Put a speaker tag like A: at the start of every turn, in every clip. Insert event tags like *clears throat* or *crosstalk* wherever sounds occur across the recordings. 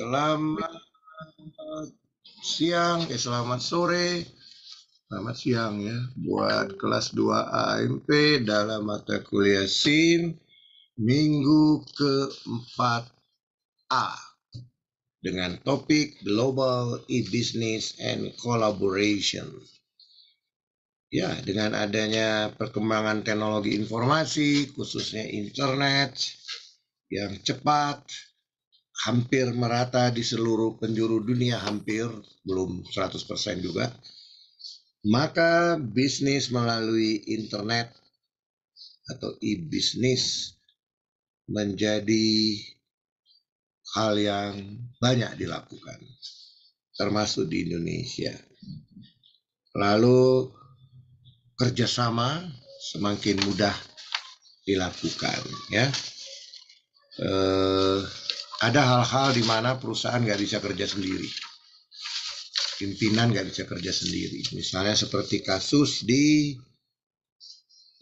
A: Selamat siang, eh selamat sore, selamat siang ya buat kelas 2 AMP dalam mata kuliah SIM minggu keempat A dengan topik Global E-Business and Collaboration. Ya, dengan adanya perkembangan teknologi informasi, khususnya internet yang cepat, hampir merata di seluruh penjuru dunia, hampir, belum 100% juga, maka bisnis melalui internet atau e-bisnis menjadi hal yang banyak dilakukan, termasuk di Indonesia. Lalu kerjasama semakin mudah dilakukan ya eh, ada hal-hal di mana perusahaan nggak bisa kerja sendiri. Pimpinan nggak bisa kerja sendiri. Misalnya seperti kasus di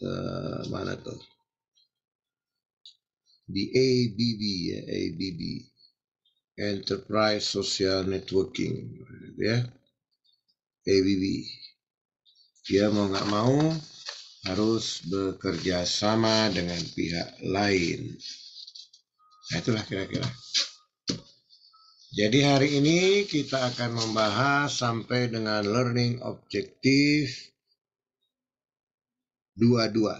A: eh, mana tuh? Di ABB ya ABB Enterprise Social Networking ya. ABB dia mau nggak mau harus bekerja sama dengan pihak lain. Nah itulah kira-kira. Jadi hari ini kita akan membahas sampai dengan learning objektif 22.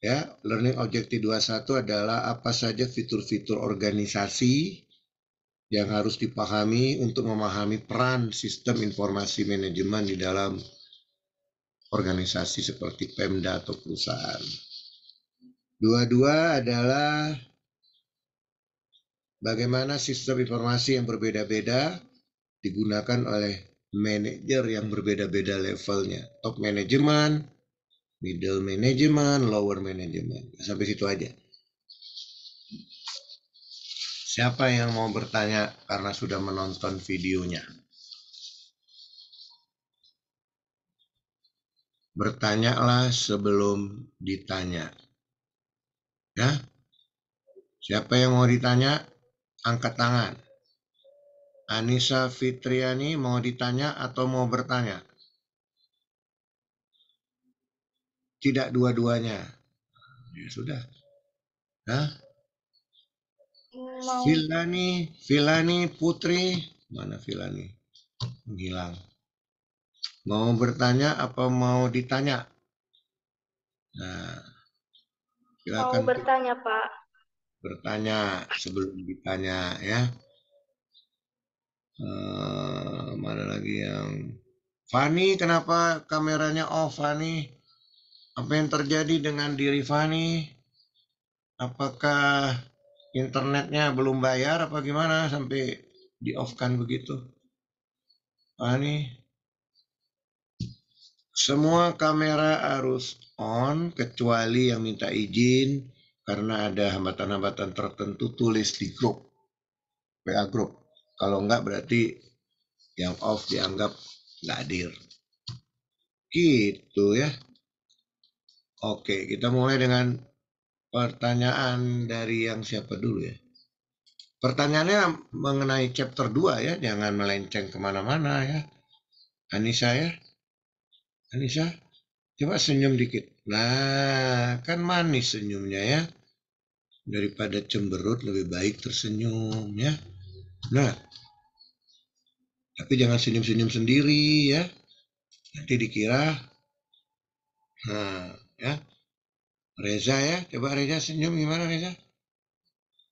A: Ya, learning objektif 21 adalah apa saja fitur-fitur organisasi yang harus dipahami untuk memahami peran sistem informasi manajemen di dalam organisasi seperti Pemda atau perusahaan. Dua-dua adalah bagaimana sistem informasi yang berbeda-beda digunakan oleh manajer yang berbeda-beda levelnya. Top management, middle management, lower management. Sampai situ aja. Siapa yang mau bertanya karena sudah menonton videonya? Bertanyalah sebelum ditanya. Ya. Siapa yang mau ditanya? Angkat tangan. Anissa Fitriani mau ditanya atau mau bertanya? Tidak dua-duanya. Ya sudah. Hah? Filani, Filani Putri, mana Filani? Menghilang. Mau bertanya apa mau ditanya? Nah,
B: silakan. Mau bertanya, Pak.
A: Bertanya sebelum ditanya ya. Uh, mana lagi yang Fani, kenapa kameranya off, Fani? Apa yang terjadi dengan diri Fani? Apakah internetnya belum bayar apa gimana sampai di off kan begitu? Fani? Semua kamera harus on kecuali yang minta izin karena ada hambatan-hambatan tertentu tulis di grup WA grup. Kalau enggak berarti yang off dianggap nggak hadir. Gitu ya. Oke, kita mulai dengan pertanyaan dari yang siapa dulu ya. Pertanyaannya mengenai chapter 2 ya, jangan melenceng ke mana-mana ya. Anissa ya. Anissa, coba senyum dikit. Nah, kan manis senyumnya ya. Daripada cemberut lebih baik tersenyum ya. Nah, tapi jangan senyum-senyum sendiri ya. Nanti dikira, nah ya. Reza ya, coba Reza senyum gimana Reza?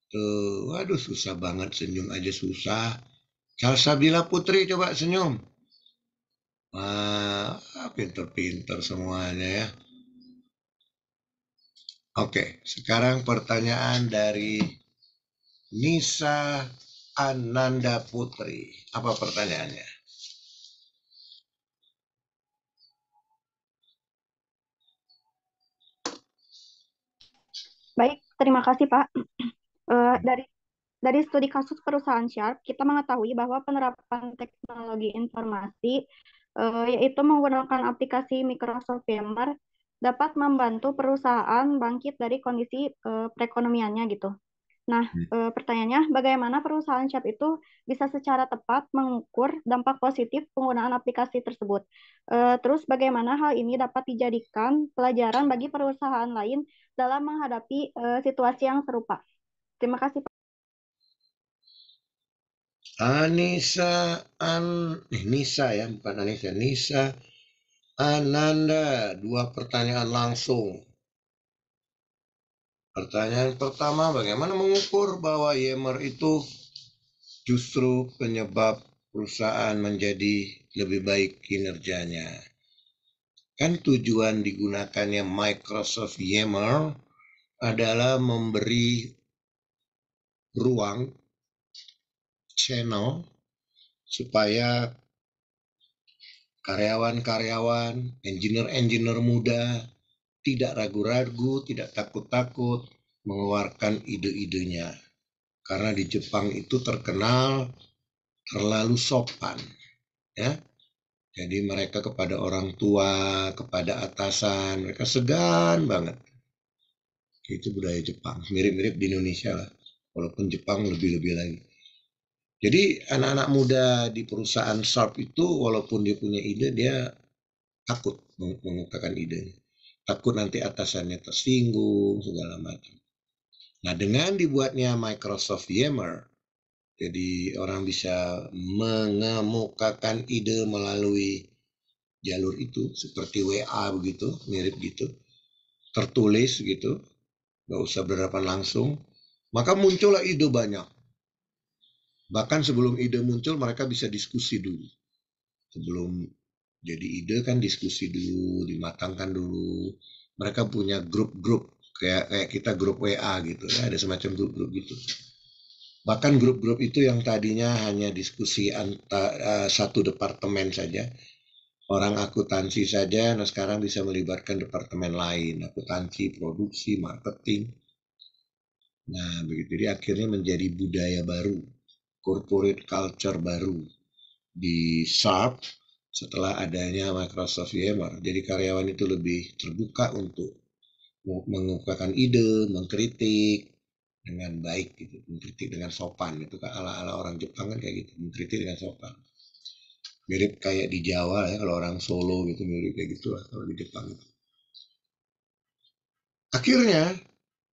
A: Tuh, waduh susah banget senyum aja susah. Salsabila Putri coba senyum. Wah, pinter-pinter semuanya ya. Oke, sekarang pertanyaan dari Nisa Ananda Putri. Apa pertanyaannya?
B: Baik, terima kasih Pak. Uh, *clears throat* dari dari studi kasus perusahaan Sharp, kita mengetahui bahwa penerapan teknologi informasi uh, yaitu menggunakan aplikasi Microsoft Yammer dapat membantu perusahaan bangkit dari kondisi uh, perekonomiannya gitu. Nah,
A: Hmm.
B: eh, pertanyaannya, bagaimana perusahaan Sharp itu bisa secara tepat mengukur dampak positif penggunaan aplikasi tersebut? Eh, terus, bagaimana hal ini dapat dijadikan pelajaran bagi perusahaan lain dalam menghadapi eh, situasi yang serupa? Terima kasih, Pak.
A: Anissa An eh, Nisa ya, bukan Anissa, Nisa Ananda, dua pertanyaan langsung. Pertanyaan pertama, bagaimana mengukur bahwa Yammer itu justru penyebab perusahaan menjadi lebih baik kinerjanya? Kan tujuan digunakannya Microsoft Yammer adalah memberi ruang channel supaya karyawan-karyawan, engineer-engineer muda tidak ragu-ragu, tidak takut-takut mengeluarkan ide-idenya. Karena di Jepang itu terkenal terlalu sopan, ya. Jadi mereka kepada orang tua, kepada atasan, mereka segan banget. Itu budaya Jepang, mirip-mirip di Indonesia lah. Walaupun Jepang lebih-lebih lagi. Jadi anak-anak muda di perusahaan Sharp itu walaupun dia punya ide, dia takut mengungkapkan idenya takut nanti atasannya tersinggung segala macam. Nah dengan dibuatnya Microsoft Yammer, jadi orang bisa mengemukakan ide melalui jalur itu seperti WA begitu, mirip gitu, tertulis gitu, nggak usah berhadapan langsung, maka muncullah ide banyak. Bahkan sebelum ide muncul mereka bisa diskusi dulu. Sebelum jadi ide kan diskusi dulu, dimatangkan dulu. Mereka punya grup-grup kayak kayak kita grup WA gitu ya, ada semacam grup-grup gitu. Bahkan grup-grup itu yang tadinya hanya diskusi antar uh, eh, satu departemen saja, orang akuntansi saja, nah sekarang bisa melibatkan departemen lain, akuntansi, produksi, marketing. Nah, begitu. Jadi akhirnya menjadi budaya baru, corporate culture baru di Sharp setelah adanya Microsoft VMware. Jadi karyawan itu lebih terbuka untuk mengungkapkan ide, mengkritik dengan baik gitu, mengkritik dengan sopan itu kan ala-ala orang Jepang kan kayak gitu, mengkritik dengan sopan. Mirip kayak di Jawa ya kalau orang Solo gitu mirip kayak gitu lah kalau di Jepang itu. Akhirnya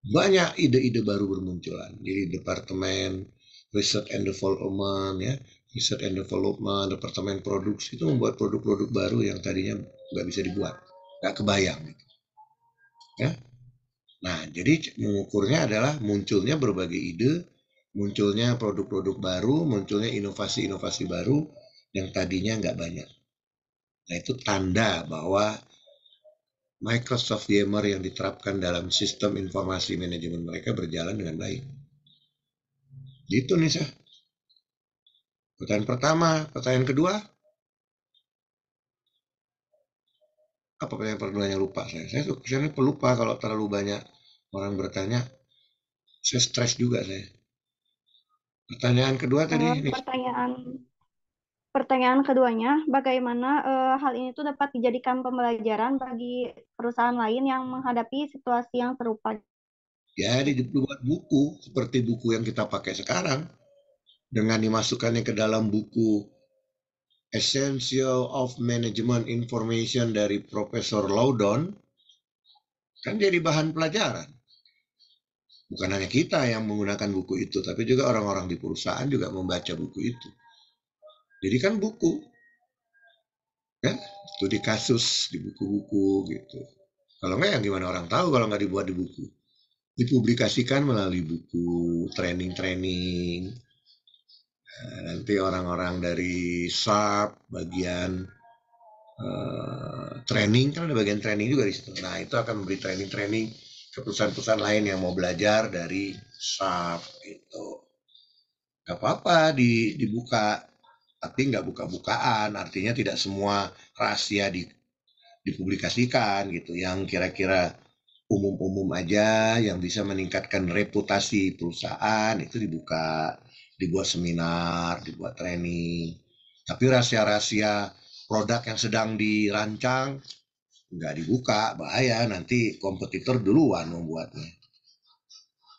A: banyak ide-ide baru bermunculan. Jadi departemen research and development ya Research and Development, Departemen Produksi itu membuat produk-produk baru yang tadinya nggak bisa dibuat, nggak kebayang. Gitu. Ya, Nah, jadi mengukurnya adalah munculnya berbagai ide, munculnya produk-produk baru, munculnya inovasi-inovasi baru yang tadinya nggak banyak. Nah, itu tanda bahwa Microsoft Yammer yang diterapkan dalam sistem informasi manajemen mereka berjalan dengan baik. Gitu nih, sah. Pertanyaan pertama, pertanyaan kedua. Apa pertanyaan perduanya lupa saya? Saya sebenarnya pelupa kalau terlalu banyak orang bertanya. Saya stres juga saya. Pertanyaan kedua tadi. Uh,
B: pertanyaan pertanyaan keduanya, bagaimana uh, hal ini tuh dapat dijadikan pembelajaran bagi perusahaan lain yang menghadapi situasi yang serupa?
A: Ya, dibuat buku seperti buku yang kita pakai sekarang dengan dimasukkannya ke dalam buku Essential of Management Information dari Profesor Loudon, kan jadi bahan pelajaran. Bukan hanya kita yang menggunakan buku itu, tapi juga orang-orang di perusahaan juga membaca buku itu. Jadi kan buku, ya, studi kasus di buku-buku gitu. Kalau enggak, yang gimana orang tahu kalau nggak dibuat di buku? Dipublikasikan melalui buku, training-training, Eh, nanti orang-orang dari SAP bagian uh, training kan ada bagian training juga di situ. Nah itu akan memberi training-training ke perusahaan-perusahaan lain yang mau belajar dari SAP itu. Gak apa-apa di, dibuka, tapi nggak buka-bukaan. Artinya tidak semua rahasia di, dipublikasikan gitu. Yang kira-kira umum-umum aja yang bisa meningkatkan reputasi perusahaan itu dibuka dibuat seminar, dibuat training. Tapi rahasia-rahasia produk yang sedang dirancang nggak dibuka, bahaya nanti kompetitor duluan membuatnya.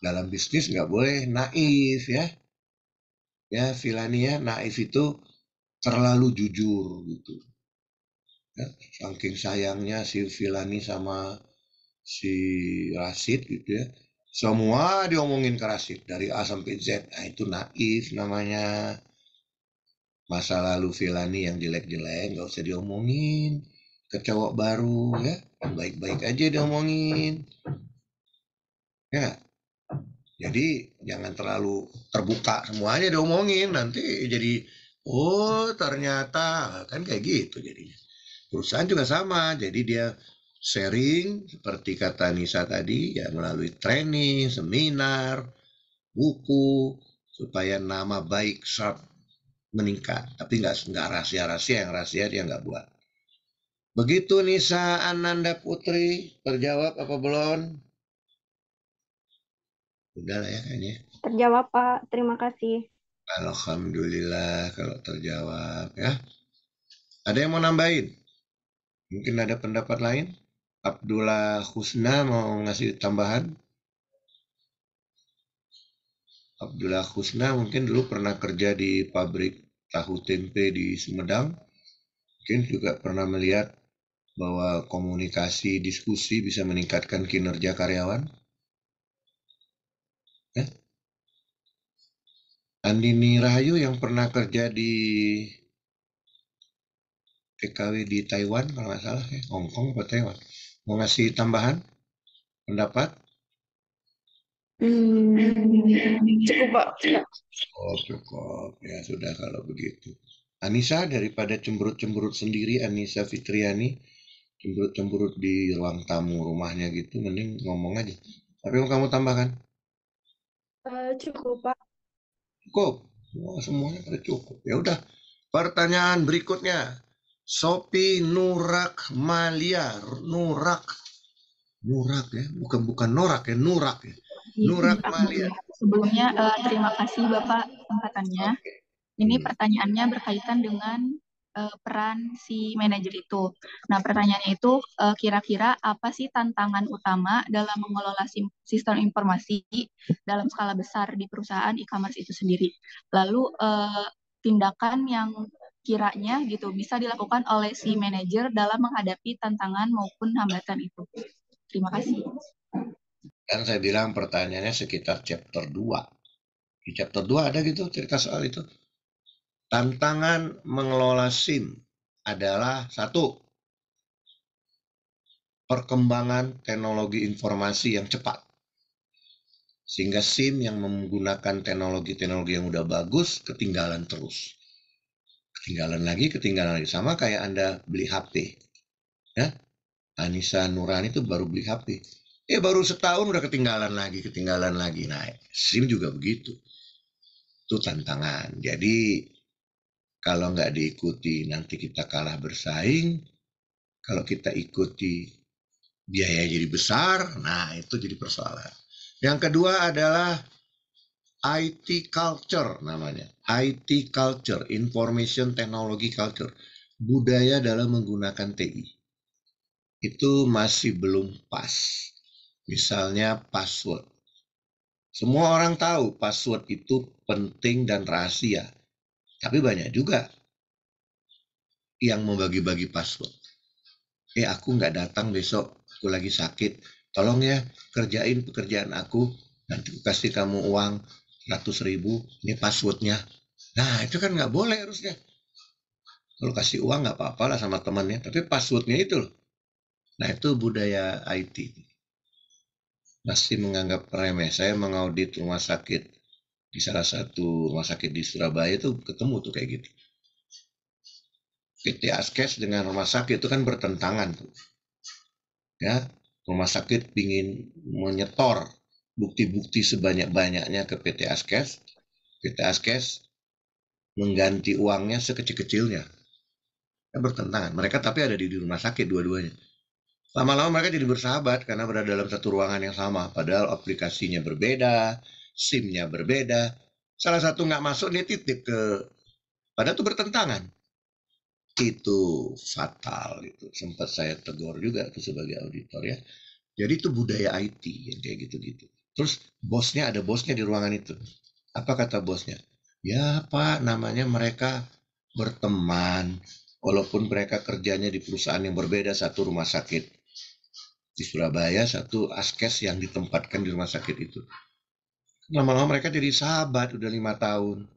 A: dalam bisnis nggak boleh naif ya. Ya, Filani ya, naif itu terlalu jujur gitu. Ya, saking sayangnya si Filani sama si Rasid gitu ya. Semua diomongin ke Rasid dari A sampai Z. Nah, itu naif namanya. Masa lalu Filani yang jelek-jelek nggak usah diomongin. Ke cowok baru ya, baik-baik aja diomongin. Ya, jadi jangan terlalu terbuka semuanya diomongin nanti jadi oh ternyata kan kayak gitu jadinya. Perusahaan juga sama, jadi dia sharing seperti kata Nisa tadi ya melalui training, seminar, buku supaya nama baik Sharp meningkat. Tapi nggak nggak rahasia-rahasia yang rahasia dia nggak buat. Begitu Nisa Ananda Putri terjawab apa belum? Udah lah ya kayaknya.
B: Terjawab, Pak. Terima kasih.
A: Alhamdulillah kalau terjawab ya. Ada yang mau nambahin? Mungkin ada pendapat lain? Abdullah Husna mau ngasih tambahan? Abdullah Husna mungkin dulu pernah kerja di pabrik tahu tempe di Sumedang. Mungkin juga pernah melihat bahwa komunikasi diskusi bisa meningkatkan kinerja karyawan. Eh? Andini Rahayu yang pernah kerja di TKW di Taiwan kalau nggak salah ya, Hong Kong atau Taiwan. Mau ngasih tambahan pendapat?
B: Hmm, cukup, Pak.
A: Oh cukup, ya sudah kalau begitu. Anissa daripada cemberut-cemberut sendiri, Anissa Fitriani, cemberut-cemberut di ruang tamu rumahnya gitu, mending ngomong aja. Tapi mau kamu tambahkan?
B: Uh, cukup, Pak.
A: Cukup. Wah, semuanya pada cukup. Ya udah. Pertanyaan berikutnya. Sopi Nurak Malia. Nurak. Nurak ya. Bukan bukan Norak ya. Nurak ya. Nurak Malia.
C: Sebelumnya uh, terima kasih Bapak kesempatannya. Ini
A: Hmm.
C: pertanyaannya berkaitan dengan uh, peran si manajer itu. Nah, pertanyaannya itu uh, kira-kira apa sih tantangan utama dalam mengelola sistem informasi dalam skala besar di perusahaan e-commerce itu sendiri? Lalu uh, tindakan yang kiranya gitu bisa dilakukan oleh si manajer dalam menghadapi tantangan maupun hambatan itu. Terima kasih.
A: Kan saya bilang pertanyaannya sekitar chapter 2. Di chapter 2 ada gitu cerita soal itu. Tantangan mengelola SIM adalah satu, perkembangan teknologi informasi yang cepat. Sehingga SIM yang menggunakan teknologi-teknologi yang udah bagus ketinggalan terus. Ketinggalan lagi, ketinggalan lagi. Sama kayak Anda beli HP. Ya, Anissa Nurani itu baru beli HP. Eh baru setahun udah ketinggalan lagi, ketinggalan lagi. Nah, SIM juga begitu. Itu tantangan. Jadi kalau nggak diikuti nanti kita kalah bersaing. Kalau kita ikuti biaya jadi besar, nah itu jadi persoalan. Yang kedua adalah IT culture namanya. IT culture, information technology culture. Budaya dalam menggunakan TI. Itu masih belum pas. Misalnya password. Semua orang tahu password itu penting dan rahasia. Tapi banyak juga yang membagi-bagi password. Eh aku nggak datang besok, aku lagi sakit. Tolong ya kerjain pekerjaan aku, nanti kasih kamu uang 100 ribu, ini passwordnya. Nah itu kan nggak boleh harusnya. Kalau kasih uang nggak apa-apa lah sama temannya, tapi passwordnya itu loh. Nah itu budaya IT. Masih menganggap remeh. Saya mengaudit rumah sakit di salah satu rumah sakit di Surabaya itu ketemu tuh kayak gitu. PT Askes dengan rumah sakit itu kan bertentangan tuh. Ya, rumah sakit ingin menyetor bukti-bukti sebanyak-banyaknya ke PT Askes. PT Askes mengganti uangnya sekecil-kecilnya. Ya, bertentangan. Mereka tapi ada di, rumah sakit dua-duanya. Lama-lama mereka jadi bersahabat karena berada dalam satu ruangan yang sama. Padahal aplikasinya berbeda, SIM-nya berbeda. Salah satu nggak masuk, dia titip ke... Padahal itu bertentangan. Itu fatal. Itu sempat saya tegur juga tuh sebagai auditor ya. Jadi itu budaya IT yang kayak gitu-gitu. Terus bosnya ada bosnya di ruangan itu. Apa kata bosnya? Ya Pak, namanya mereka berteman. Walaupun mereka kerjanya di perusahaan yang berbeda, satu rumah sakit di Surabaya, satu askes yang ditempatkan di rumah sakit itu. Lama-lama mereka jadi sahabat, udah lima tahun.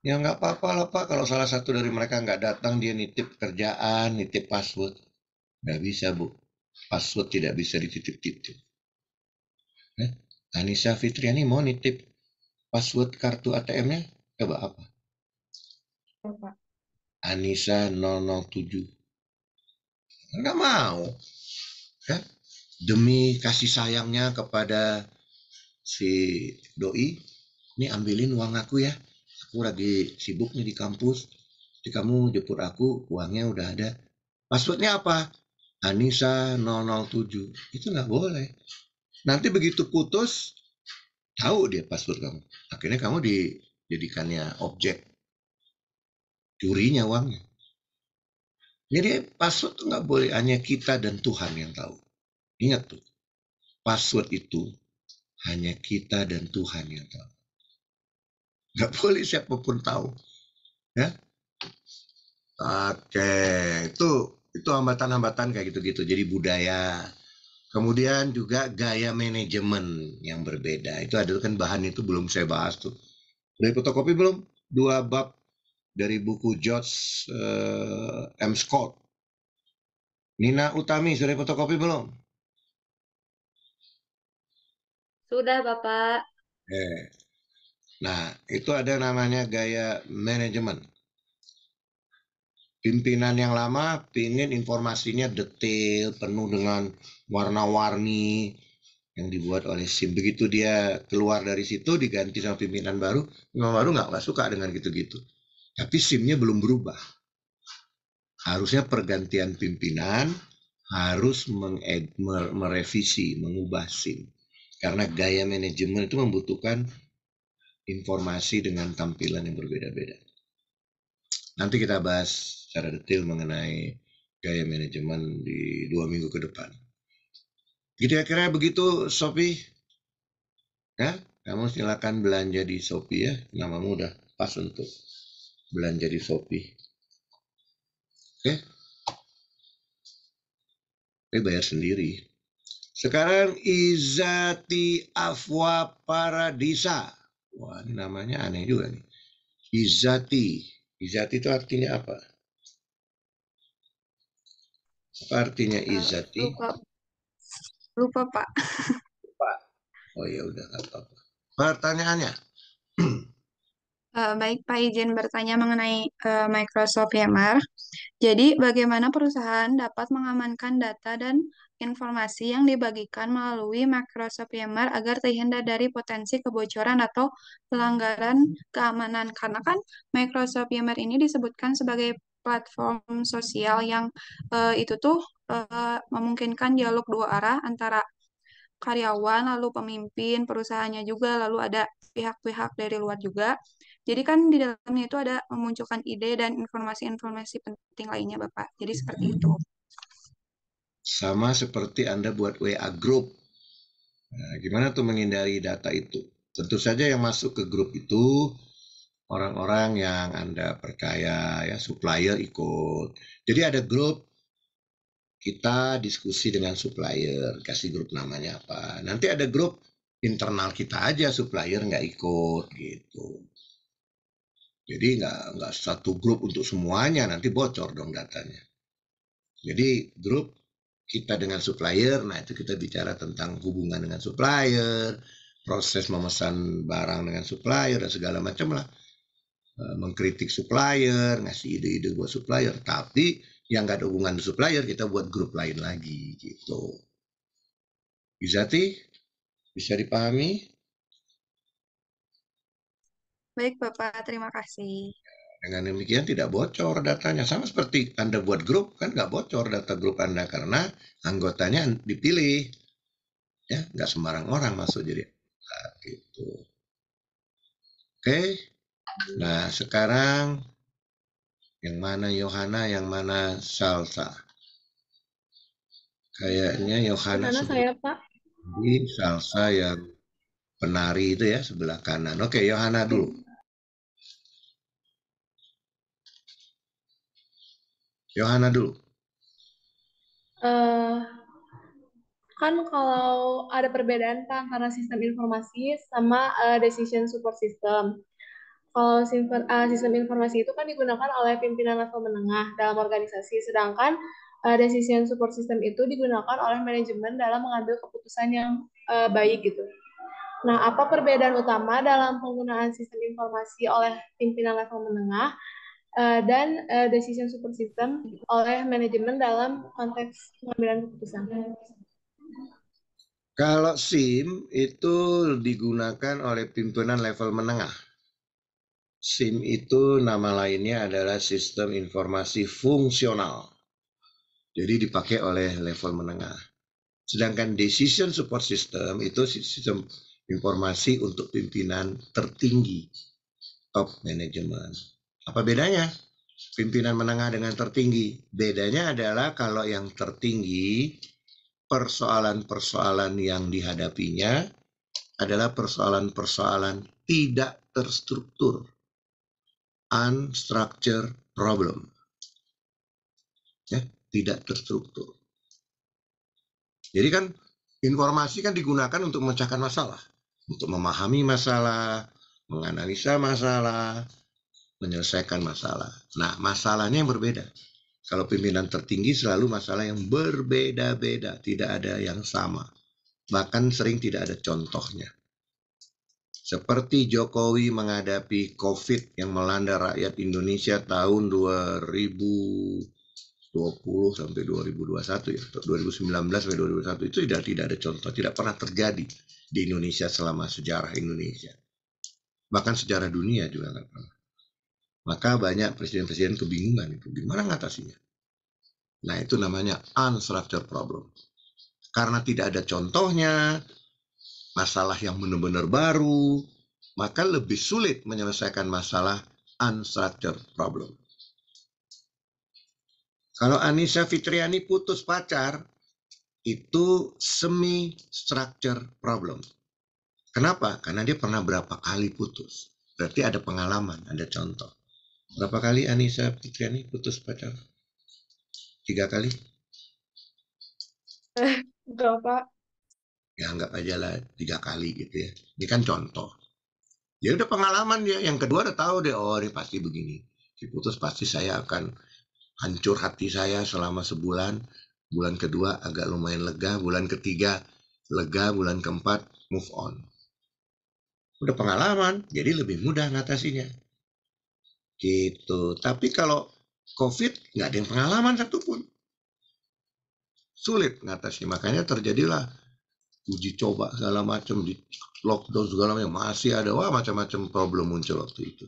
A: Ya nggak apa-apa lah Pak, kalau salah satu dari mereka nggak datang, dia nitip kerjaan, nitip password. Nggak bisa Bu, password tidak bisa dititip-titip. Anissa Fitriani mau nitip password kartu ATM-nya? Coba apa?
B: Bapak.
A: Anissa 007. Enggak mau. Ya? Demi kasih sayangnya kepada si doi, ini ambilin uang aku ya. Aku lagi sibuk nih di kampus. Jadi kamu jemput aku, uangnya udah ada. Passwordnya apa? Anissa 007. Itu nggak boleh. Nanti begitu putus, tahu dia password kamu. Akhirnya kamu dijadikannya objek curinya uangnya. Jadi password tuh nggak boleh hanya kita dan Tuhan yang tahu. Ingat tuh, password itu hanya kita dan Tuhan yang tahu. Nggak boleh siapa pun tahu. Ya, Oke, itu itu hambatan-hambatan kayak gitu-gitu. Jadi budaya Kemudian juga gaya manajemen yang berbeda. Itu ada kan bahan itu belum saya bahas tuh. Dari fotokopi belum? Dua bab dari buku George uh, M. Scott. Nina Utami, sudah fotokopi belum?
B: Sudah, Bapak.
A: Eh. Nah, itu ada namanya gaya manajemen. Pimpinan yang lama pingin informasinya detail, penuh dengan warna-warni yang dibuat oleh SIM. Begitu dia keluar dari situ diganti sama pimpinan baru, pimpinan baru nggak suka dengan gitu-gitu. Tapi SIM-nya belum berubah. Harusnya pergantian pimpinan harus merevisi, mengubah SIM. Karena gaya manajemen itu membutuhkan informasi dengan tampilan yang berbeda-beda. Nanti kita bahas secara detail mengenai gaya manajemen di dua minggu ke depan. Gitu ya kira begitu Sophie. Ya, kamu silakan belanja di Shopee ya. Namamu udah pas untuk belanja di Shopee. Oke. Ini bayar sendiri. Sekarang Izati Afwa Paradisa. Wah, ini namanya aneh juga nih. Izati. Izati itu artinya apa? Apa artinya izati?
B: lupa, lupa Pak.
A: Lupa. Oh ya udah nggak apa-apa. Pertanyaannya, *clears throat*
C: Eh, baik, Pak izin bertanya mengenai eh, Microsoft Yammer. Jadi, bagaimana perusahaan dapat mengamankan data dan informasi yang dibagikan melalui Microsoft Yammer agar terhindar dari potensi kebocoran atau pelanggaran keamanan? Karena kan Microsoft Yammer ini disebutkan sebagai platform sosial yang eh, itu tuh eh, memungkinkan dialog dua arah antara karyawan, lalu pemimpin, perusahaannya juga, lalu ada pihak-pihak dari luar juga. Jadi kan di dalamnya itu ada memunculkan ide dan informasi-informasi penting lainnya, Bapak. Jadi seperti itu.
A: sama seperti Anda buat WA group. Nah, gimana tuh menghindari data itu? Tentu saja yang masuk ke grup itu orang-orang yang Anda percaya, ya supplier ikut. Jadi ada grup kita diskusi dengan supplier, kasih grup namanya apa. Nanti ada grup internal kita aja, supplier nggak ikut gitu. Jadi nggak nggak satu grup untuk semuanya, nanti bocor dong datanya. Jadi grup kita dengan supplier, nah itu kita bicara tentang hubungan dengan supplier, proses memesan barang dengan supplier dan segala macam lah. Eh, mengkritik supplier, ngasih ide-ide buat supplier, tapi yang nggak ada hubungan supplier kita buat grup lain lagi gitu. Izati, bisa dipahami?
C: Baik, Bapak. Terima kasih.
A: Dengan demikian tidak bocor datanya. Sama seperti Anda buat grup, kan nggak bocor data grup Anda karena anggotanya dipilih. Ya, nggak sembarang orang masuk jadi gitu. Oke. Nah, sekarang yang mana Yohana, yang mana Salsa? Kayaknya Yohana
B: saya Pak.
A: di Salsa yang penari itu ya sebelah kanan. Oke, Yohana dulu. Yohana dulu.
D: Eh, kan kalau ada perbedaan Pak antara sistem informasi sama eh, decision support system. Kalau eh, sistem informasi itu kan digunakan oleh pimpinan level menengah dalam organisasi, sedangkan eh, decision support system itu digunakan oleh manajemen dalam mengambil keputusan yang eh, baik gitu. Nah, apa perbedaan utama dalam penggunaan sistem informasi oleh pimpinan level menengah eh, dan eh, decision support system oleh manajemen dalam konteks pengambilan keputusan?
A: Kalau SIM itu digunakan oleh pimpinan level menengah. SIM itu nama lainnya adalah sistem informasi fungsional. Jadi dipakai oleh level menengah. Sedangkan decision support system itu sistem informasi untuk pimpinan tertinggi, top management. Apa bedanya? Pimpinan menengah dengan tertinggi. Bedanya adalah kalau yang tertinggi persoalan-persoalan yang dihadapinya adalah persoalan-persoalan tidak terstruktur, unstructured problem. Ya, tidak terstruktur. Jadi kan informasi kan digunakan untuk memecahkan masalah, untuk memahami masalah, menganalisa masalah, menyelesaikan masalah. Nah, masalahnya yang berbeda. Kalau pimpinan tertinggi selalu masalah yang berbeda-beda, tidak ada yang sama. Bahkan sering tidak ada contohnya. Seperti Jokowi menghadapi COVID yang melanda rakyat Indonesia tahun 2020 sampai 2021 ya, 2019 sampai 2021 itu tidak tidak ada contoh, tidak pernah terjadi di Indonesia selama sejarah Indonesia. Bahkan sejarah dunia juga nggak pernah. Maka banyak presiden-presiden kebingungan itu gimana ngatasinya. Nah itu namanya unstructured problem. Karena tidak ada contohnya, masalah yang benar-benar baru, maka lebih sulit menyelesaikan masalah unstructured problem. Kalau Anissa Fitriani putus pacar, itu semi structure problem. Kenapa? Karena dia pernah berapa kali putus. Berarti ada pengalaman, ada contoh. Berapa kali Anissa Fitriani putus pacar? Tiga kali? *laughs*
D: Berapa?
A: Ya anggap aja lah tiga kali gitu ya. Ini kan contoh. Ya udah pengalaman dia. Yang kedua udah tahu deh, oh ini pasti begini. Si putus pasti saya akan hancur hati saya selama sebulan. Bulan kedua agak lumayan lega. Bulan ketiga lega. Bulan keempat move on. Udah pengalaman, jadi lebih mudah ngatasinya. Gitu. Tapi kalau COVID nggak ada yang pengalaman satupun. Sulit ngatasinya. Makanya terjadilah uji coba segala macam di lockdown segala macam masih ada. Wah macam-macam problem muncul waktu itu.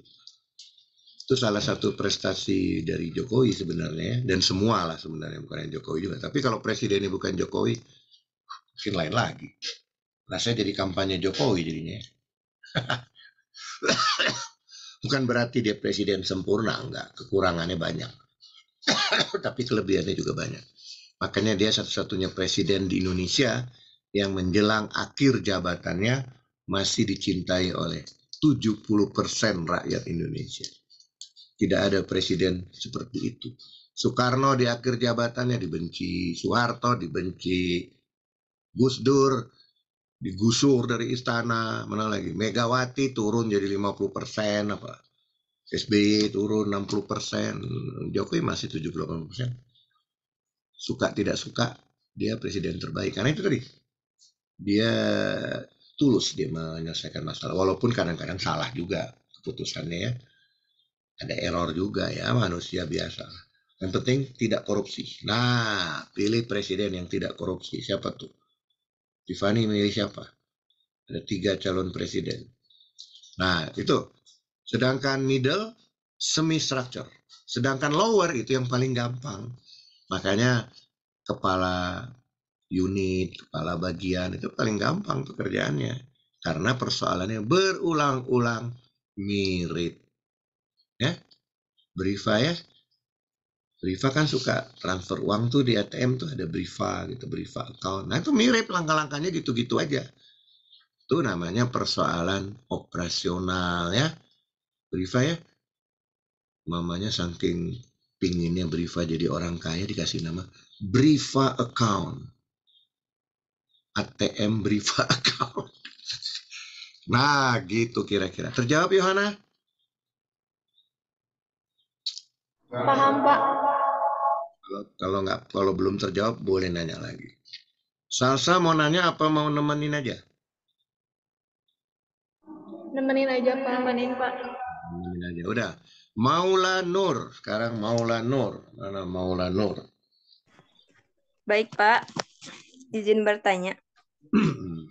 A: Itu salah satu prestasi dari Jokowi sebenarnya dan semua lah sebenarnya bukan yang Jokowi juga. Tapi kalau presidennya bukan Jokowi mungkin lain lagi. Nah saya jadi kampanye Jokowi jadinya. *laughs* Bukan berarti dia presiden sempurna enggak. Kekurangannya banyak. *coughs* Tapi kelebihannya juga banyak. Makanya dia satu-satunya presiden di Indonesia yang menjelang akhir jabatannya masih dicintai oleh 70% rakyat Indonesia. Tidak ada presiden seperti itu. Soekarno di akhir jabatannya dibenci, Soeharto dibenci, Gus Dur digusur dari istana, mana lagi? Megawati turun jadi 50% apa? SBY turun 60%, Jokowi masih 78%. Suka tidak suka, dia presiden terbaik. Karena itu tadi, dia tulus dia menyelesaikan masalah walaupun kadang-kadang salah juga keputusannya ya. Ada error juga ya manusia biasa. Yang penting tidak korupsi. Nah pilih presiden yang tidak korupsi. Siapa tuh? Tiffany milih siapa? Ada tiga calon presiden. Nah itu. Sedangkan middle semi structure sedangkan lower itu yang paling gampang. Makanya kepala unit, kepala bagian itu paling gampang pekerjaannya karena persoalannya berulang-ulang mirip. Ya. Briva ya. Briva kan suka transfer uang tuh di ATM tuh ada Briva gitu, Briva account. Nah, itu mirip langkah-langkahnya gitu-gitu aja. Itu namanya persoalan operasional ya. Briva ya. Mamanya saking pinginnya Briva jadi orang kaya dikasih nama Briva account. ATM Briva account. Nah, gitu kira-kira. Terjawab Yohana?
D: Paham, Pak.
A: Kalau kalau nggak kalau belum terjawab boleh nanya lagi. Salsa mau nanya apa mau nemenin aja?
D: Nemenin aja, Pak.
C: Nemenin, Pak.
A: Nemenin aja. Udah. Maula Nur. Sekarang Maula Nur. Mana Maula Nur?
E: Baik, Pak. Izin bertanya. *clears throat*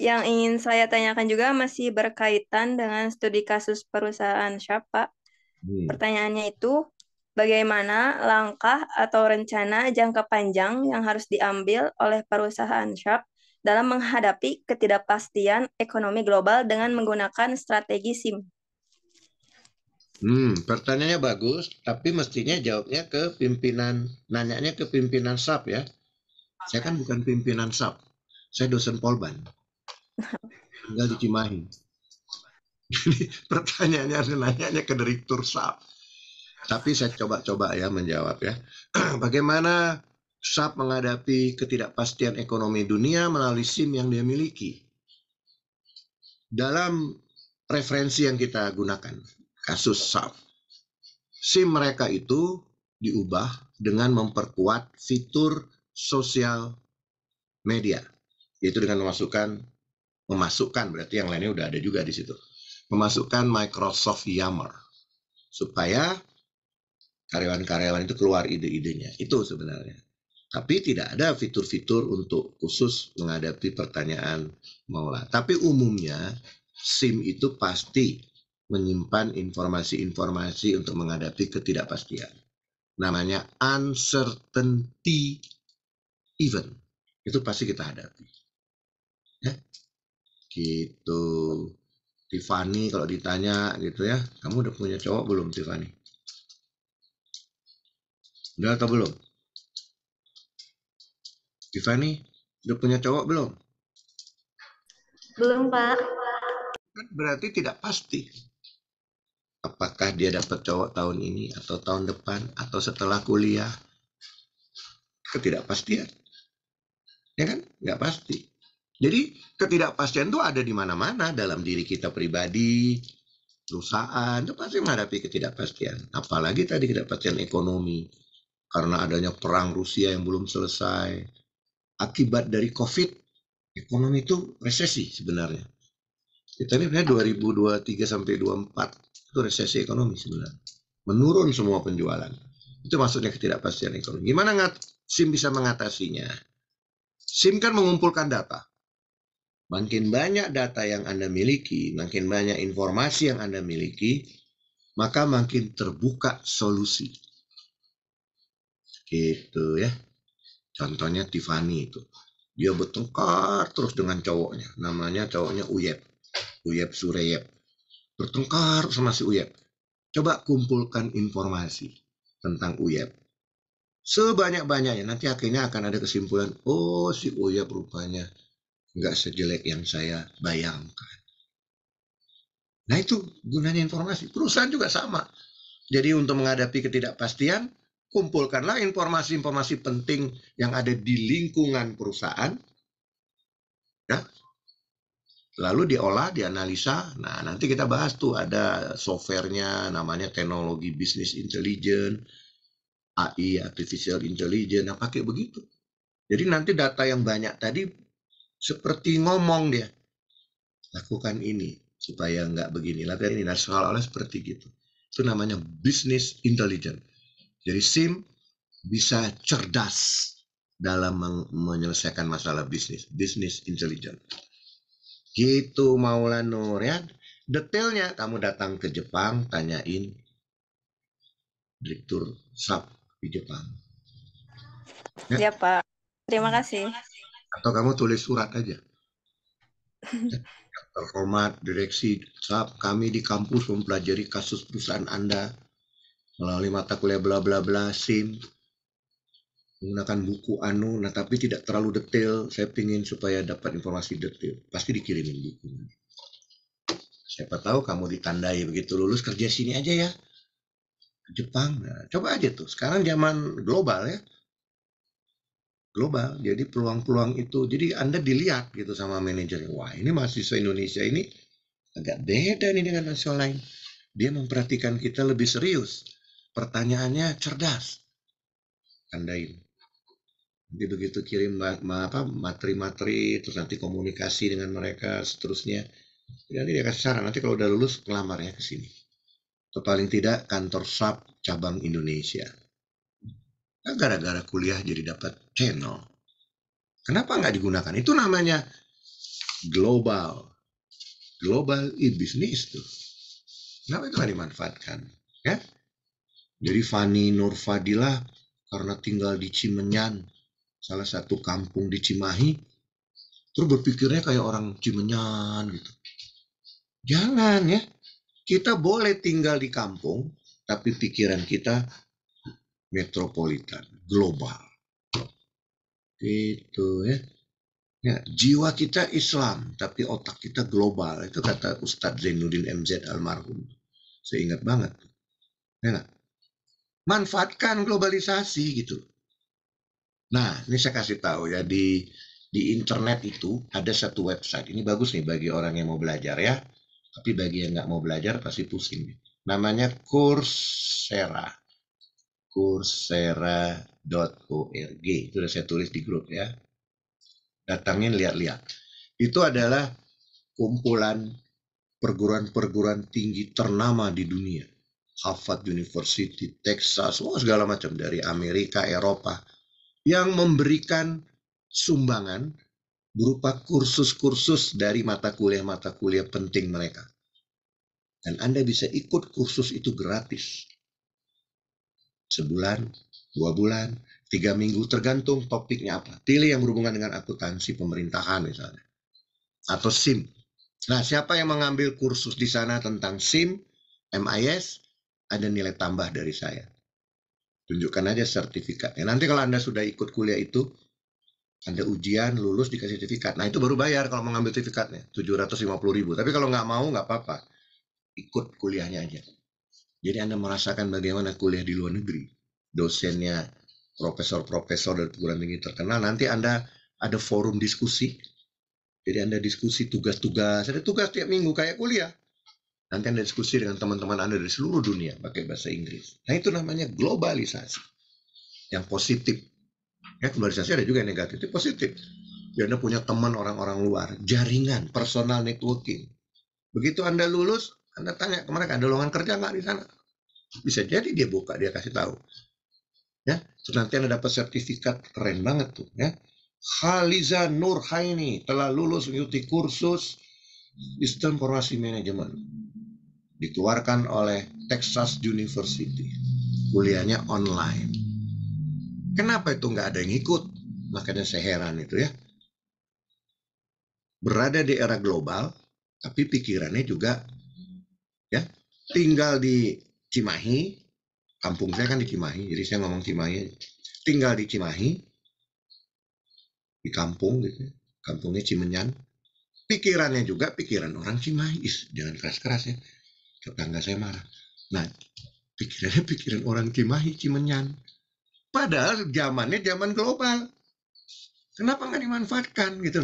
E: Yang ingin saya tanyakan juga masih berkaitan dengan studi kasus perusahaan Sharp, Pak.
A: Hmm.
E: Pertanyaannya itu, bagaimana langkah atau rencana jangka panjang yang harus diambil oleh perusahaan Sharp dalam menghadapi ketidakpastian ekonomi global dengan menggunakan strategi SIM?
A: Hmm, pertanyaannya bagus, tapi mestinya jawabnya ke pimpinan, nanyanya ke pimpinan SAP ya. Saya kan bukan pimpinan SAP, saya dosen Polban. Tinggal di Cimahi. Jadi pertanyaannya nanyanya ke direktur SAP. Tapi saya coba-coba ya menjawab ya. *clears throat* Bagaimana SAP menghadapi ketidakpastian ekonomi dunia melalui SIM yang dia miliki? Dalam referensi yang kita gunakan, kasus SAP. SIM mereka itu diubah dengan memperkuat fitur sosial media, yaitu dengan memasukkan memasukkan berarti yang lainnya udah ada juga di situ. Memasukkan Microsoft Yammer supaya karyawan-karyawan itu keluar ide-idenya. Itu sebenarnya. Tapi tidak ada fitur-fitur untuk khusus menghadapi pertanyaan maula. Tapi umumnya SIM itu pasti menyimpan informasi-informasi untuk menghadapi ketidakpastian. Namanya uncertainty event. Itu pasti kita hadapi. Ya. Gitu. Tiffany kalau ditanya gitu ya, kamu udah punya cowok belum Tiffany? Udah atau belum? Tiffany, udah punya cowok belum?
E: Belum, Pak.
A: Kan berarti tidak pasti. Apakah dia dapat cowok tahun ini atau tahun depan atau setelah kuliah? Ketidakpastian. Ya kan? Nggak pasti. Jadi ketidakpastian itu ada di mana-mana dalam diri kita pribadi, perusahaan, itu pasti menghadapi ketidakpastian. Apalagi tadi ketidakpastian ekonomi. Karena adanya perang Rusia yang belum selesai. Akibat dari COVID, ekonomi itu resesi sebenarnya. Kita ini sebenarnya 2023 sampai 24 itu resesi ekonomi sebenarnya. Menurun semua penjualan. Itu maksudnya ketidakpastian ekonomi. Gimana ngat SIM bisa mengatasinya? SIM kan mengumpulkan data. Makin banyak data yang Anda miliki, makin banyak informasi yang Anda miliki, maka makin terbuka solusi. Gitu ya. Contohnya Tiffany itu. Dia bertengkar terus dengan cowoknya. Namanya cowoknya Uyep. Uyep Sureyep. Bertengkar sama si Uyep. Coba kumpulkan informasi tentang Uyep. Sebanyak-banyaknya. Nanti akhirnya akan ada kesimpulan. Oh si Uyep rupanya nggak sejelek yang saya bayangkan. Nah itu gunanya informasi. Perusahaan juga sama. Jadi untuk menghadapi ketidakpastian, kumpulkanlah informasi-informasi penting yang ada di lingkungan perusahaan. Ya. Lalu diolah, dianalisa. Nah nanti kita bahas tuh ada softwarenya, namanya teknologi business intelligence, AI, artificial intelligence. Nah pakai begitu. Jadi nanti data yang banyak tadi seperti ngomong dia lakukan ini supaya nggak begini lakukan ini nah seolah-olah seperti gitu. Itu namanya business intelligence. Jadi SIM bisa cerdas dalam menyelesaikan masalah bisnis business intelligence. Gitu Maula Nur ya detailnya kamu datang ke Jepang tanyain. Direktur SAP di Jepang
E: ya, ya Pak terima kasih
A: atau kamu tulis surat aja. *laughs* Terhormat direksi SAP, kami di kampus mempelajari kasus perusahaan Anda melalui mata kuliah bla bla bla SIM. menggunakan buku anu, nah tapi tidak terlalu detail. Saya pingin supaya dapat informasi detail. Pasti dikirimin buku. Siapa tahu kamu ditandai begitu lulus kerja sini aja ya. Jepang. Nah, coba aja tuh. Sekarang zaman global ya. Global. Jadi peluang-peluang itu. Jadi Anda dilihat gitu sama manajer. Wah ini mahasiswa Indonesia ini agak beda nih dengan mahasiswa lain. Dia memperhatikan kita lebih serius. Pertanyaannya cerdas. Tandain. Nanti begitu kirim materi-materi, terus nanti komunikasi dengan mereka, seterusnya. Nanti dia kasih saran. Nanti kalau udah lulus, ngelamar ya ke sini. Atau paling tidak kantor SAP cabang Indonesia. Nah, gara-gara kuliah jadi dapat channel. Kenapa nggak digunakan? Itu namanya global. Global e-business tuh. Kenapa itu nggak dimanfaatkan? Ya? Jadi Fani Nurfadilah karena tinggal di Cimenyan, salah satu kampung di Cimahi, terus berpikirnya kayak orang Cimenyan gitu. Jangan ya. Kita boleh tinggal di kampung, tapi pikiran kita metropolitan, global. Itu ya. Ya, jiwa kita Islam, tapi otak kita global. Itu kata Ustadz Zainuddin MZ almarhum. Saya ingat banget. Ya? Manfaatkan globalisasi gitu. Nah, ini saya kasih tahu ya di di internet itu ada satu website. Ini bagus nih bagi orang yang mau belajar ya. Tapi bagi yang nggak mau belajar pasti pusing. Namanya Coursera. Coursera.org. Itu udah saya tulis di grup ya. Datangin lihat-lihat. Itu adalah kumpulan perguruan-perguruan tinggi ternama di dunia. Harvard University, Texas, oh segala macam dari Amerika, Eropa yang memberikan sumbangan berupa kursus-kursus dari mata kuliah-mata kuliah penting mereka. Dan Anda bisa ikut kursus itu gratis. Sebulan, dua bulan, tiga minggu, tergantung topiknya apa. Pilih yang berhubungan dengan akuntansi pemerintahan misalnya. Atau SIM. Nah, siapa yang mengambil kursus di sana tentang SIM, MIS, ada nilai tambah dari saya. Tunjukkan aja sertifikatnya. Nanti kalau Anda sudah ikut kuliah itu, Anda ujian, lulus, dikasih sertifikat. Nah, itu baru bayar kalau mau ngambil sertifikatnya. 750 ribu. Tapi kalau nggak mau, nggak apa-apa. Ikut kuliahnya aja. Jadi Anda merasakan bagaimana kuliah di luar negeri. Dosennya, profesor-profesor dari perguruan tinggi terkenal. Nanti Anda ada forum diskusi. Jadi Anda diskusi tugas-tugas. Ada tugas tiap minggu kayak kuliah. Nanti Anda diskusi dengan teman-teman Anda dari seluruh dunia pakai bahasa Inggris. Nah itu namanya globalisasi. Yang positif. Ya globalisasi ada juga yang negatif. Itu positif. Ya, anda punya teman orang-orang luar. Jaringan, personal networking. Begitu Anda lulus, Anda tanya ke mereka, ada lowongan kerja nggak di sana? Bisa jadi dia buka, dia kasih tahu. Ya, nanti Anda dapat sertifikat keren banget tuh. Ya, Khaliza Nurhaini telah lulus mengikuti kursus Sistem Informasi Manajemen dikeluarkan oleh Texas University. Kuliahnya online. Kenapa itu nggak ada yang ikut? Makanya saya heran itu ya. Berada di era global, tapi pikirannya juga ya tinggal di Cimahi, kampung saya kan di Cimahi, jadi saya ngomong Cimahi. Tinggal di Cimahi, di kampung gitu, ya. kampungnya Cimenyan. Pikirannya juga pikiran orang Cimahi, Is, jangan keras-keras ya tetangga saya marah. Nah, pikirannya pikiran orang Cimahi, Cimenyan. Padahal zamannya zaman global. Kenapa nggak dimanfaatkan gitu?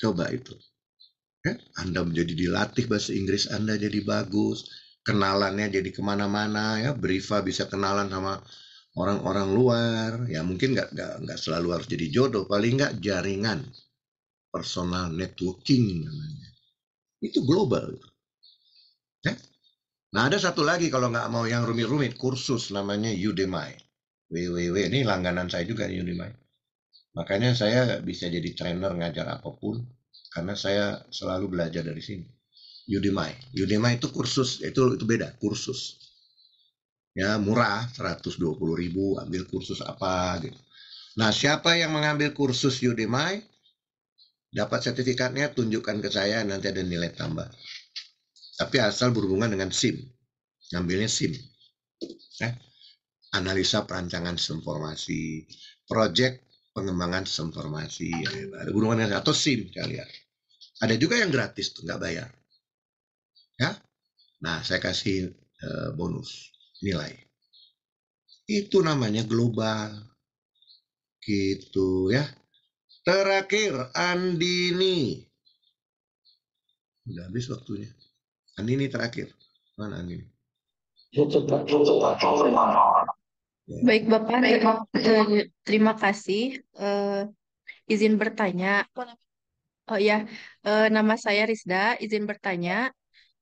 A: Coba itu. Ya, anda menjadi dilatih bahasa Inggris Anda jadi bagus. Kenalannya jadi ke mana-mana ya. Briva bisa kenalan sama orang-orang luar. Ya mungkin nggak nggak selalu harus jadi jodoh. Paling nggak jaringan personal networking namanya. Itu global. Ya? Nah ada satu lagi kalau nggak mau yang rumit-rumit kursus namanya Udemy. www ini langganan saya juga Udemy. Makanya saya bisa jadi trainer ngajar apa pun karena saya selalu belajar dari sini. Udemy. Udemy itu kursus itu itu beda kursus. Ya murah 120 ribu ambil kursus apa gitu. Nah siapa yang mengambil kursus Udemy dapat sertifikatnya tunjukkan ke saya nanti ada nilai tambah tapi asal berhubungan dengan SIM. Ngambilnya SIM. Eh? analisa perancangan informasi, project pengembangan informasi, ya, ada hubungan dengan atau SIM kalian. Ada juga yang gratis tuh nggak bayar. Ya, nah saya kasih uh, bonus nilai. Itu namanya global, gitu ya. Terakhir Andini, udah habis waktunya. Andini terakhir, mana Andini?
F: Baik Bapak, eh, terima kasih. Eh, izin bertanya. Oh ya, eh, nama saya Rizda. Izin bertanya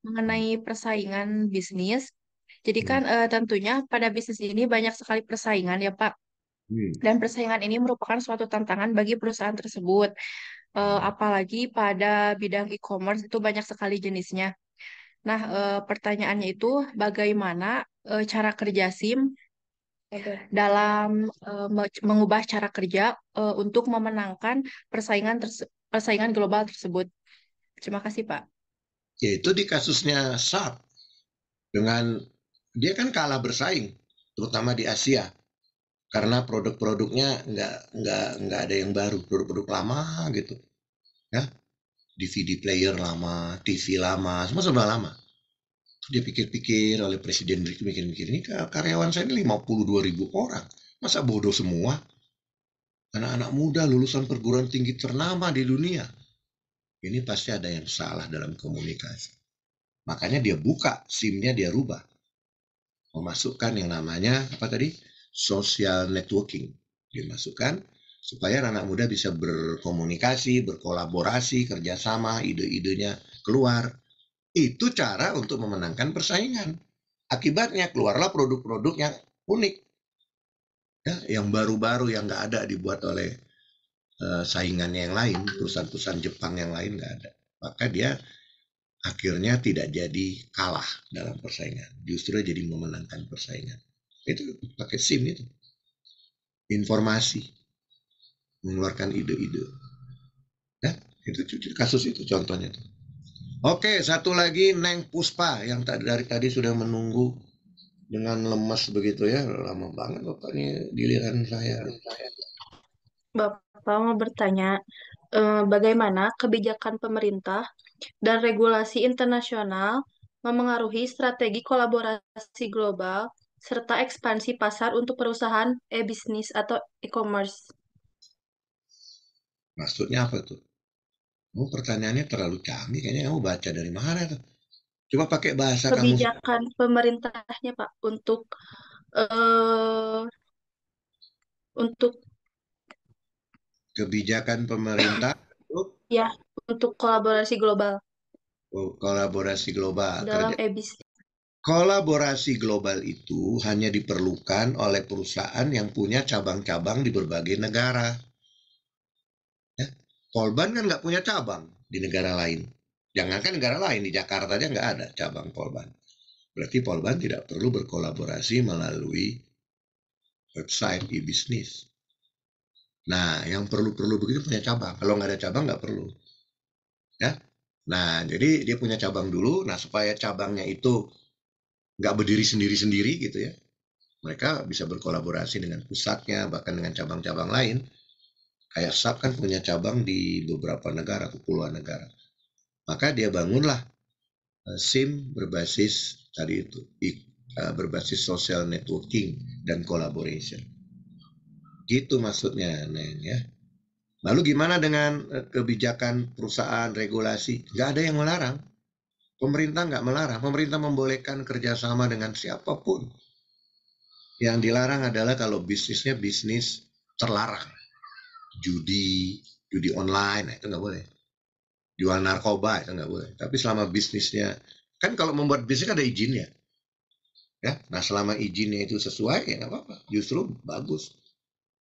F: mengenai persaingan bisnis. Jadi kan eh, tentunya pada bisnis ini banyak sekali persaingan ya Pak.
A: Hmm.
F: Dan persaingan ini merupakan suatu tantangan bagi perusahaan tersebut. Eh, apalagi pada bidang e-commerce itu banyak sekali jenisnya. Nah, eh, pertanyaannya itu bagaimana eh, cara kerja SIM dalam eh, me- mengubah cara kerja eh, untuk memenangkan persaingan persaingan global tersebut. Terima kasih, Pak.
A: Yaitu di kasusnya SAP dengan dia kan kalah bersaing, terutama di Asia, karena produk-produknya nggak nggak nggak ada yang baru, produk-produk lama gitu, ya DVD player lama, TV lama, semua serba lama. Dia pikir-pikir oleh presiden mikir-mikir ini karyawan saya ini 52 ribu orang, masa bodoh semua? Anak-anak muda lulusan perguruan tinggi ternama di dunia. Ini pasti ada yang salah dalam komunikasi. Makanya dia buka SIM-nya dia rubah. Memasukkan yang namanya apa tadi? Social networking. Dia masukkan supaya anak muda bisa berkomunikasi, berkolaborasi, kerjasama, ide-idenya keluar. Itu cara untuk memenangkan persaingan. Akibatnya keluarlah produk-produk yang unik. Ya, yang baru-baru yang nggak ada dibuat oleh uh, saingannya yang lain, perusahaan-perusahaan Jepang yang lain nggak ada. Maka dia akhirnya tidak jadi kalah dalam persaingan, justru jadi memenangkan persaingan. Itu pakai SIM itu, informasi, mengeluarkan ide-ide. Ya, itu kasus itu contohnya. Oke, satu lagi Neng Puspa yang tadi dari tadi sudah menunggu dengan lemas begitu ya, lama banget bapak ini giliran saya.
F: Bapak mau bertanya, eh, bagaimana kebijakan pemerintah dan regulasi internasional memengaruhi strategi kolaborasi global serta ekspansi pasar untuk perusahaan e-bisnis atau e-commerce.
A: Maksudnya apa tuh? Oh, pertanyaannya terlalu canggih. Kayaknya kamu baca dari mana tuh? Coba pakai bahasa kamu.
F: Kebijakan pemerintahnya, Pak, untuk uh, untuk
A: kebijakan pemerintah untuk
F: ya untuk kolaborasi global
A: oh, kolaborasi global
F: dalam
A: Kerja-
F: e-bisnis.
A: Kolaborasi global itu hanya diperlukan oleh perusahaan yang punya cabang-cabang di berbagai negara. Polban kan nggak punya cabang di negara lain. Jangankan negara lain, di Jakarta aja nggak ada cabang Polban. Berarti Polban tidak perlu berkolaborasi melalui website e-bisnis. Nah, yang perlu-perlu begitu punya cabang. Kalau nggak ada cabang nggak perlu. Ya. Nah, jadi dia punya cabang dulu. Nah, supaya cabangnya itu nggak berdiri sendiri-sendiri gitu ya. Mereka bisa berkolaborasi dengan pusatnya, bahkan dengan cabang-cabang lain. Kayak SAP kan punya cabang di beberapa negara, kepulauan negara. Maka dia bangunlah uh, SIM berbasis tadi itu, uh, berbasis social networking dan collaboration. Gitu maksudnya, Neng ya. Lalu gimana dengan uh, kebijakan perusahaan regulasi? Nggak ada yang melarang. Pemerintah nggak melarang. Pemerintah membolehkan kerjasama dengan siapa pun. Yang dilarang adalah kalau bisnisnya bisnis terlarang. Judi, judi online, nah itu nggak boleh. Jual narkoba, itu nggak boleh. Tapi selama bisnisnya, kan kalau membuat bisnis ada izinnya. Ya, nah selama izinnya itu sesuai, ya nggak apa-apa. Justru bagus.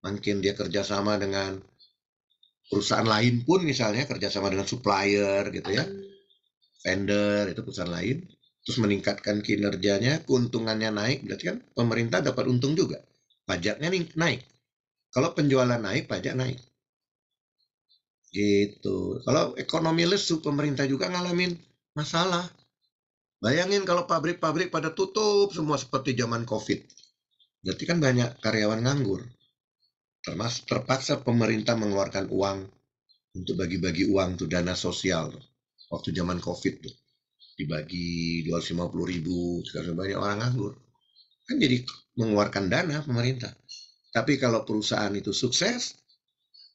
A: Makin dia kerjasama dengan perusahaan lain pun misalnya kerjasama dengan supplier gitu ya vendor itu perusahaan lain terus meningkatkan kinerjanya keuntungannya naik berarti kan pemerintah dapat untung juga pajaknya naik kalau penjualan naik pajak naik gitu kalau ekonomi lesu pemerintah juga ngalamin masalah bayangin kalau pabrik-pabrik pada tutup semua seperti zaman covid Berarti kan banyak karyawan nganggur. Termasuk terpaksa pemerintah mengeluarkan uang untuk bagi-bagi uang tuh dana sosial tuh. Waktu zaman Covid tuh. Dibagi 250 ribu, sekarang banyak orang nganggur. Kan jadi mengeluarkan dana pemerintah. Tapi kalau perusahaan itu sukses,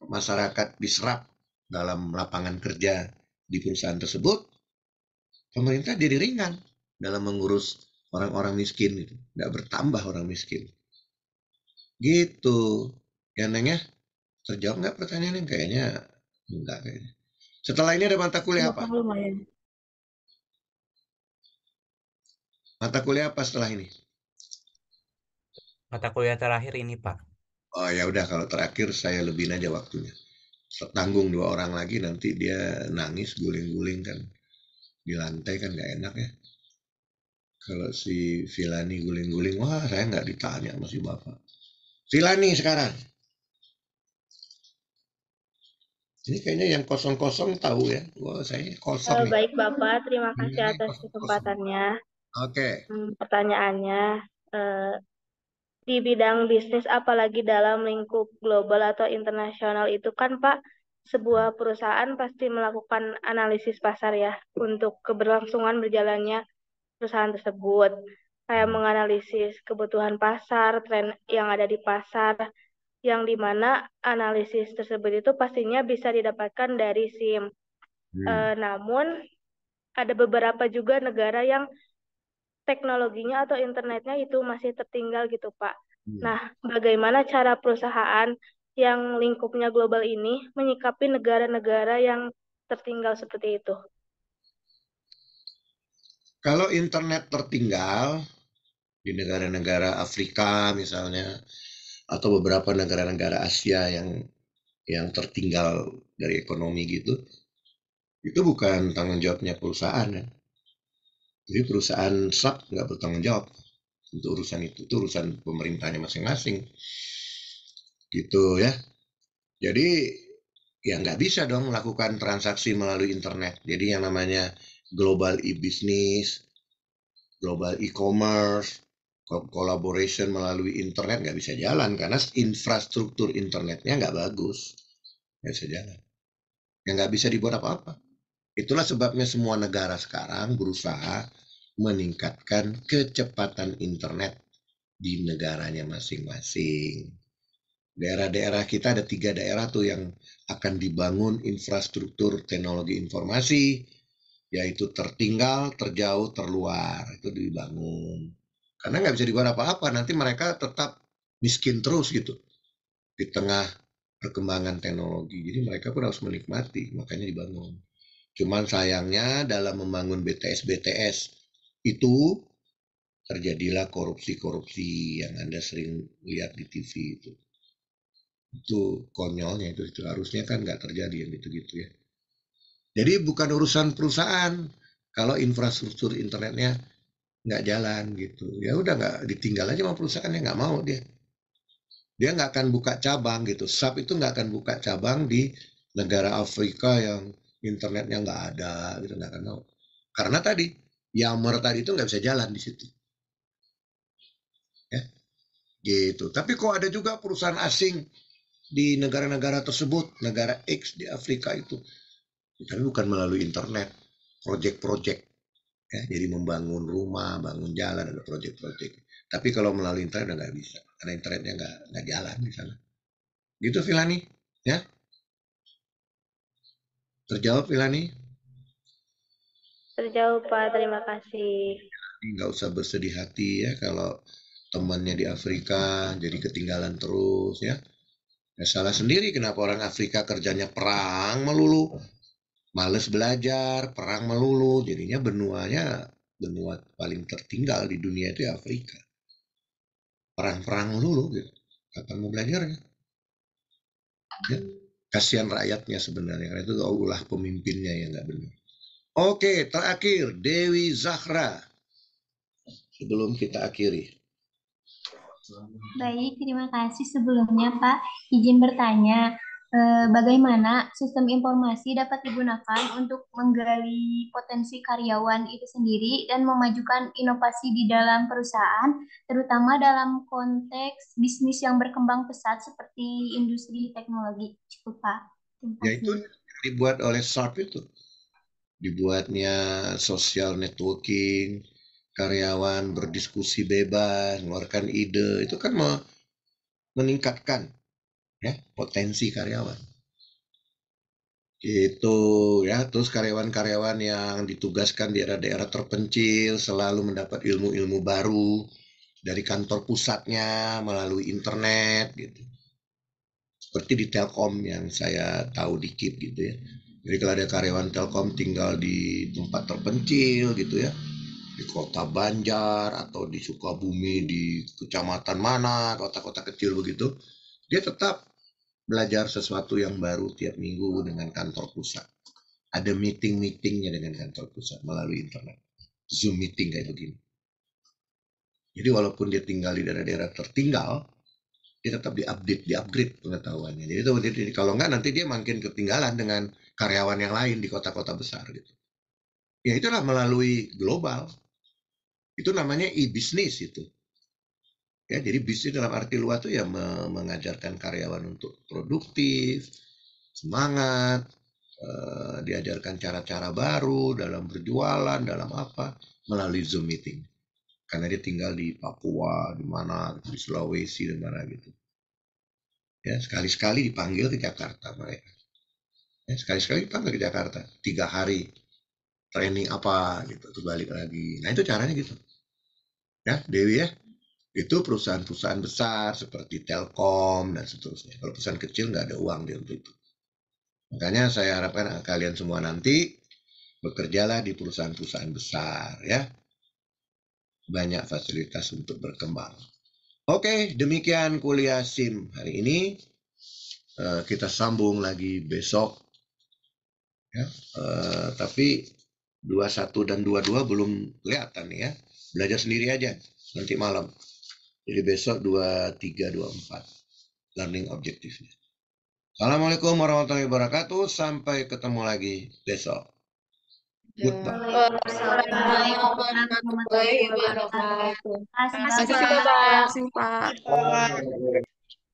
A: masyarakat diserap dalam lapangan kerja di perusahaan tersebut, pemerintah jadi ringan dalam mengurus orang-orang miskin itu. Nggak bertambah orang miskin. Gitu. Ya Neng ya? Terjawab nggak pertanyaannya? Kayaknya enggak kayaknya. Setelah ini ada mata kuliah apa?
B: lumayan.
A: Mata kuliah apa setelah ini?
G: Mata kuliah terakhir ini, Pak.
A: Oh ya udah kalau terakhir saya lebihin aja waktunya. Tanggung dua orang lagi nanti dia nangis guling-guling kan di lantai kan nggak enak ya. Kalau si Vilani guling-guling, wah saya nggak ditanya sama si bapak. Vilani sekarang. Ini kayaknya yang kosong-kosong tahu ya. Wah saya kosong nih.
H: baik Bapak, terima kasih
A: Ini
H: atas kesempatannya.
A: Oke.
H: Hmm, pertanyaannya, eh, di bidang bisnis apalagi dalam lingkup global atau internasional itu kan Pak, sebuah perusahaan pasti melakukan analisis pasar ya untuk keberlangsungan berjalannya perusahaan tersebut. Kayak menganalisis kebutuhan pasar, tren yang ada di pasar, yang di mana analisis tersebut itu pastinya bisa didapatkan dari SIM.
A: Hmm.
H: Eh, namun ada beberapa juga negara yang teknologinya atau internetnya itu masih tertinggal gitu, Pak.
A: Hmm.
H: Nah, bagaimana cara perusahaan yang lingkupnya global ini menyikapi negara-negara yang tertinggal seperti itu?
A: Kalau internet tertinggal di negara-negara Afrika misalnya atau beberapa negara-negara Asia yang yang tertinggal dari ekonomi gitu, itu bukan tanggung jawabnya perusahaan ya. Jadi perusahaan sub nggak bertanggung jawab untuk urusan itu, itu urusan pemerintahnya masing-masing. Gitu ya. Jadi ya nggak bisa dong melakukan transaksi melalui internet. Jadi yang namanya global e-business, global e-commerce, co- collaboration melalui internet nggak bisa jalan karena infrastruktur internetnya nggak bagus, nggak bisa jalan. Yang nggak bisa dibuat apa-apa. Itulah sebabnya semua negara sekarang berusaha meningkatkan kecepatan internet di negaranya masing-masing. Daerah-daerah kita ada tiga daerah tuh yang akan dibangun infrastruktur teknologi informasi, yaitu tertinggal, terjauh, terluar. Itu dibangun. Karena nggak bisa dibuat apa-apa, nanti mereka tetap miskin terus gitu. Di tengah perkembangan teknologi. Jadi mereka pun harus menikmati, makanya dibangun. Cuman sayangnya dalam membangun BTS-BTS itu terjadilah korupsi-korupsi yang Anda sering lihat di TV itu. Itu konyolnya itu, itu harusnya kan nggak terjadi yang gitu-gitu ya. Jadi bukan urusan perusahaan kalau infrastruktur internetnya nggak jalan gitu. Ya udah nggak ditinggal aja sama perusahaannya nggak mau dia. Dia nggak akan buka cabang gitu. SAP itu nggak akan buka cabang di negara Afrika yang internetnya nggak ada gitu nggak mau. Karena tadi Yammer tadi itu nggak bisa jalan di situ. Ya, gitu. Tapi kok ada juga perusahaan asing di negara-negara tersebut, negara X di Afrika itu, tapi bukan melalui internet, proyek-proyek. Ya, jadi membangun rumah, bangun jalan, ada proyek-proyek. Tapi kalau melalui internet nggak bisa, karena internetnya nggak nggak jalan di sana. Gitu Vilani, ya? Terjawab Vilani?
H: Terjauh Pak, terima kasih.
A: nggak usah bersedih hati ya kalau temannya di Afrika jadi ketinggalan terus ya. Ya salah sendiri kenapa orang Afrika kerjanya perang melulu. Males belajar, perang melulu. Jadinya benuanya benua paling tertinggal di dunia itu ya Afrika. Perang-perang melulu gitu. Kapan mau belajarnya? Ya. Kasihan rakyatnya sebenarnya karena itu ulah pemimpinnya yang nggak benar. Oke, terakhir Dewi Zahra. Sebelum kita akhiri.
I: Baik, terima kasih sebelumnya Pak. Izin bertanya,
G: bagaimana sistem informasi dapat digunakan untuk menggali potensi karyawan itu sendiri dan memajukan inovasi di dalam perusahaan, terutama dalam konteks bisnis yang berkembang pesat seperti industri teknologi. Cukup, Pak.
A: Ya itu dibuat oleh Sharp itu. Dibuatnya social networking, karyawan berdiskusi bebas, mengeluarkan ide, itu kan me- meningkatkan ya potensi karyawan. Itu ya, terus karyawan-karyawan yang ditugaskan di daerah-daerah terpencil selalu mendapat ilmu-ilmu baru dari kantor pusatnya melalui internet gitu. Seperti di Telkom yang saya tahu di KIP gitu ya. Jadi kalau ada karyawan Telkom tinggal di tempat terpencil gitu ya, di kota Banjar atau di Sukabumi di kecamatan mana, kota-kota kecil begitu, dia tetap belajar sesuatu yang baru tiap minggu dengan kantor pusat. Ada meeting-meetingnya dengan kantor pusat melalui internet. Zoom meeting kayak begini. Jadi walaupun dia tinggal di daerah-daerah tertinggal, dia tetap diupdate, diupgrade pengetahuannya. Jadi itu jadi kalau enggak nanti dia makin ketinggalan dengan karyawan yang lain di kota-kota besar gitu. Ya itulah melalui global. Itu namanya e-business itu. Ya, jadi bisnis dalam arti luas itu ya me- mengajarkan karyawan untuk produktif, semangat, eh, diajarkan cara-cara baru dalam berjualan, dalam apa, melalui Zoom meeting. Karena dia tinggal di Papua, di mana, di Sulawesi, di mana gitu. Ya, sekali-sekali dipanggil ke Jakarta mereka. Ya, sekali-sekali dipanggil ke Jakarta, tiga hari training apa gitu, terus balik lagi. Nah itu caranya gitu. Ya, Dewi ya. Itu perusahaan-perusahaan besar seperti Telkom dan seterusnya. Kalau perusahaan kecil nggak ada uang dia untuk itu. Makanya saya harapkan kalian semua nanti bekerjalah di perusahaan-perusahaan besar ya. Banyak fasilitas untuk berkembang. Oke, demikian kuliah SIM hari ini. Eh, kita sambung lagi besok. Ya, eh, tapi 21 dan 22 belum kelihatan ya. Belajar sendiri aja nanti malam. Jadi besok 23, 24 learning objektifnya. Assalamualaikum warahmatullahi wabarakatuh. Sampai ketemu lagi besok. Goodbye.
G: Assalamualaikum warahmatullahi wabarakatuh.
F: Terima kasih, Pak.
A: Bye.